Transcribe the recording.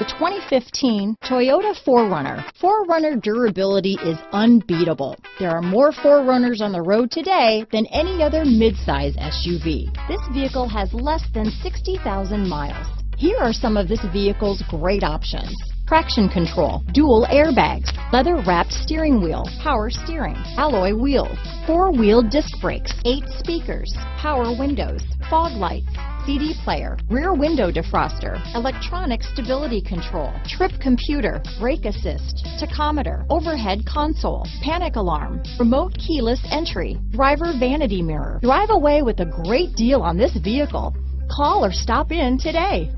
The 2015 Toyota 4Runner. 4Runner durability is unbeatable. There are more 4Runners on the road today than any other midsize SUV. This vehicle has less than 60,000 miles. Here are some of this vehicle's great options. Traction control, dual airbags, leather wrapped steering wheel, power steering, alloy wheels, four wheel disc brakes, eight speakers, power windows, fog lights, CD player, rear window defroster, electronic stability control, trip computer, brake assist, tachometer, overhead console, panic alarm, remote keyless entry, driver vanity mirror. Drive away with a great deal on this vehicle. Call or stop in today.